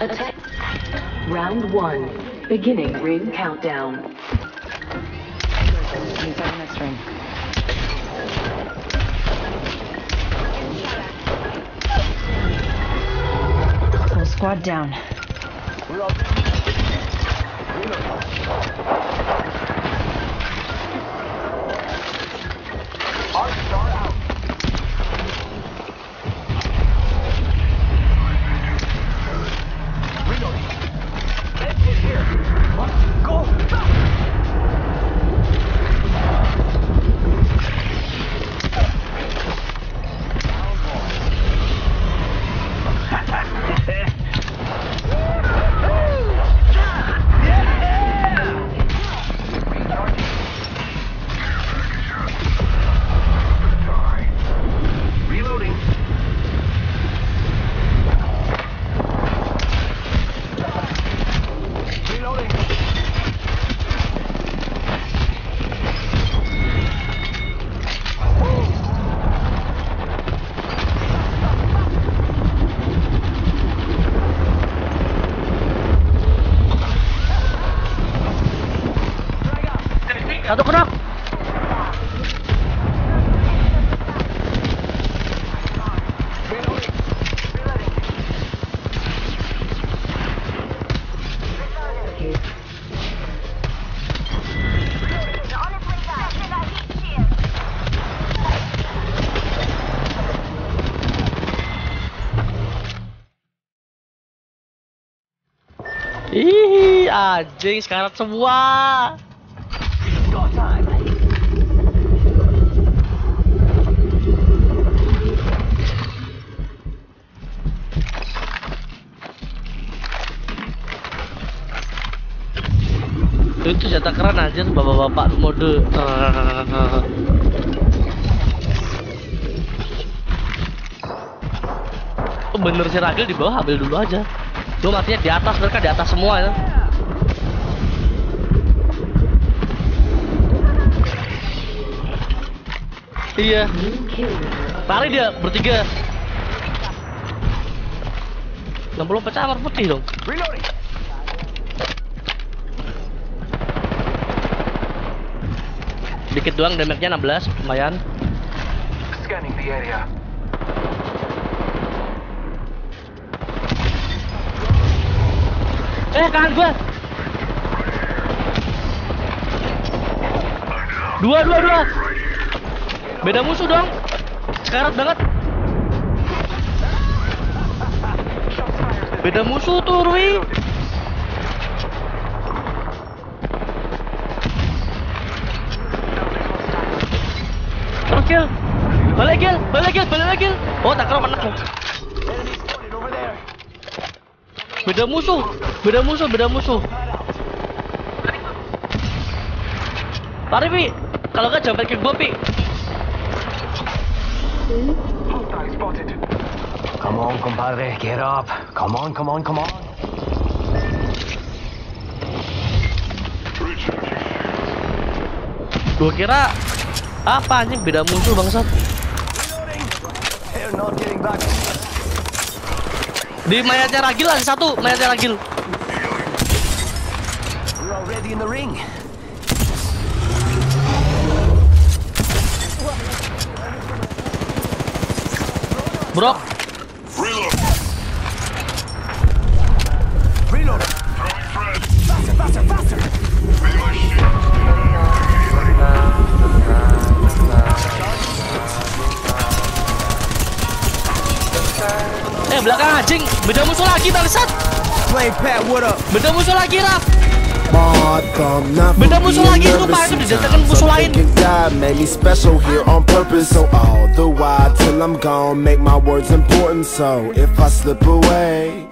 Attack. Round one. Beginning ring countdown. Inside the next ring. Whole squad down. Reloading. Satu kena. Ih, anjing sekarat semua. Itu jatah keren aja bapak-bapak mode. Oh, bener si Ragil di bawah ambil dulu aja. Lu matinya di atas mereka di atas semua ya. Iya, lari dia bertiga. 60 pecah putih dong. Reloading. Dikit doang damage-nya 16, lumayan. Scanning the area. Eh, kanan gua. Dua, dua, dua. Beda musuh dong. Sekarat banget. Beda musuh tuh, Rui. Kill. Balik kill, balik kill, balik kill. Oh, takro menang. Beda musuh, beda musuh, beda musuh. Lari, Pi. Kalau nggak jump ke gua, Pi. Come on, compadre, get up. Come on, come on, come on. Gua kira apa anjing beda musuh bangsat. Di mayatnya Ragil ada satu, mayatnya Ragil. We're eh belakang anjing, beda musuh lagi bangsat. Beda musuh lagi, Raf. Beda musuh lagi itu, Pak. Itu didatangkan musuh lain. God made me special here on purpose. So all the while till I'm gone, make my words important. So if I slip away,